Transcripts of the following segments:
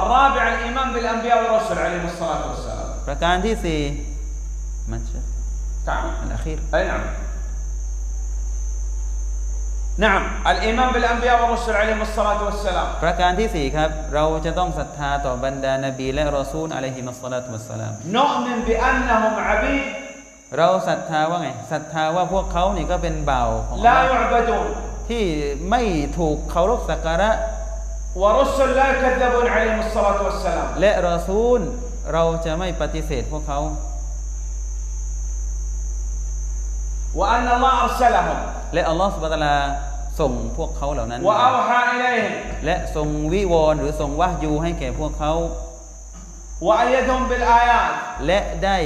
الرابع الإيمان بالأنبياء والرسل عليهم الصلاة والسلام ประการที่สี่มันจะ تعال อันอัคีร أي نعم نعم الإيمان بالأنبياء والرسل عليهم الصلاة والسلام ประการที่สี่ครับ เราจะต้องศรัทธาต่อบรรดานบีและรอซูลอะลัยฮิมัสสลาตุวัสสลาม نؤمن بأنهم عبيد เราศรัทธาว่าไงศรัทธาว่าพวกเขานี่ก็เป็นเบาวของ لا เรา يعبدون ที่ไม่ถูกเคารพสักการะ ورسل لا يكذبون عليهم الصلاة والسلام และรอซูลเราจะไม่ปฏิเสธพวกเขา وأن الله أرسلهم และอัลลอฮฺสุบะตะลาส่งพวกเขาเหล่านั้นมา وأوحى إليهم และทรงวิวรณ์หรือทรงวะยูให้แก่พวกเขา وأيدهم بالآيات และได้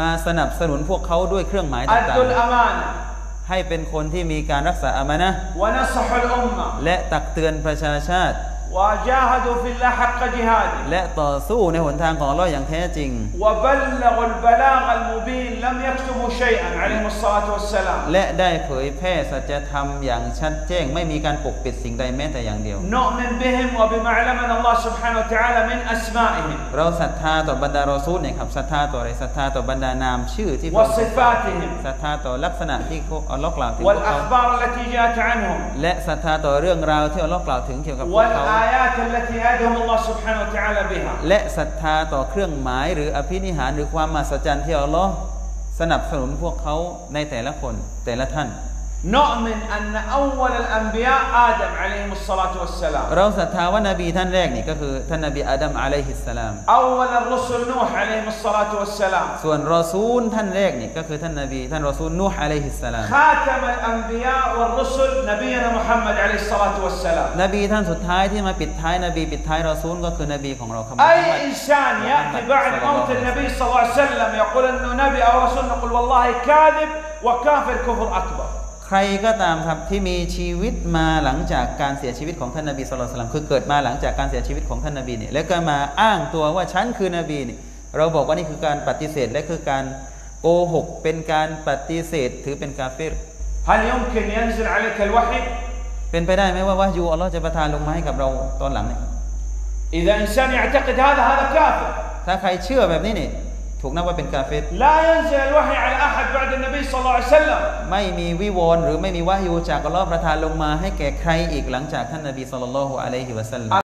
มาสนับสนุนพวกเขาด้วยเครื่องหมายต่าง أدوا الأمانة ๆ ให้เป็นคนที่มีการรักษาอามานะห์ ونصحوا الأمة และตักเตือนประชาชาติ وجاهدوا في الله حق جهاده และต่อสู้ในหนทางของอัลลอฮ์อย่างแท้จริง وبلغوا البلاغ المبين لم يكتموا شيئا عليهم الصلاة والسلام และได้เผยแพร่สัจธรรมอย่างชัดแจ้ง ไม่มีการปกปิดสิ่งใดแม้แต่อย่างเดียว نؤمن بهم وبما علمنا الله سبحانه وتعالى من أسمائهم เราศรัทธาต่อบรรดารอซูลเนี่ยครับศรัทธาต่ออะไรศรัทธาต่อบรรดานามชื่อที่พวกเขา وصفاتهم ศรัทธาต่อลักษณะที่อัลลอฮ์กล่าวถึงพวกเขา والأخبار التي جاءت عنهم และศรัทธาต่อเรื่องราวที่อัลลอฮ์กล่าวถึงเกี่ยวกับพวกเขา والآيات التي هدهم الله سبحانه وتعالى بها และศรัทธาต่อเครื่องหมายหรืออภินิหารหรือความมหัศจรรย์ที่อัลลอฮ์สนับสนุนพวกเขาในแต่ละคนแต่ละท่าน نؤمن أن أول الأنبياء آدم عليهم الصلاة والسلام เราศรัทธาว่านบีท่านแรกนี่ก็คือท่านนบีอาดัมอะลัยฮิสสลาม أول الرسل نوح عليهم الصلاة والسلام ส่วนรอซูลท่านแรกนี่ก็คือท่านนบีท่านรอซูลนูฮ์อะลัยฮิสสลาม خاتم الأنبياء والرسل نبينا محمد عليه الصلاة والسلام นบีท่านสุดท้ายที่มาปิดท้ายนบีปิดท้ายรอซูลก็คือนบีของเราครับ أي إنسان يأتي بعد موت النبي صلى الله عليه وسلم يقول أنه نبي أو رسول نقول والله كاذب وكافر كفر أكبر ใครก็ตามครับที่มีชีวิตมาหลังจากการเสียชีวิตของท่านนบีสุลต่านคือเกิดมาหลังจากการเสียชีวิตของท่านนบีเนี่ยแล้วก็มาอ้างตัวว่าฉันคือนบีนี่ เราบอกว่านี่คือการปฏิเสธและคือการโกหกเป็นการปฏิเสธถือเป็นกาเฟร هل يمكن ينزل عليك الوحي เป็นไปได้ไหมว่าวะยูอัลลอฮ์จะประทานลงมาให้กับเราตอนหลังเนี่ย إذا إنسان يعتقد هذا هذا كافر ถ้าใครเชื่อแบบนี้นี่ถูกนับว่าเป็นกาเฟร لا ينزل الوحي على أحد بعد النبي صلى الله عليه وسلم ไม่มีวิวรณ์หรือไม่มีวะยูจากอัลลอฮ์ประทานลงมาให้แก่ใครอีกหลังจากท่านนบีสุลต่านละฮ์อะลัยฮิวะสัลลัม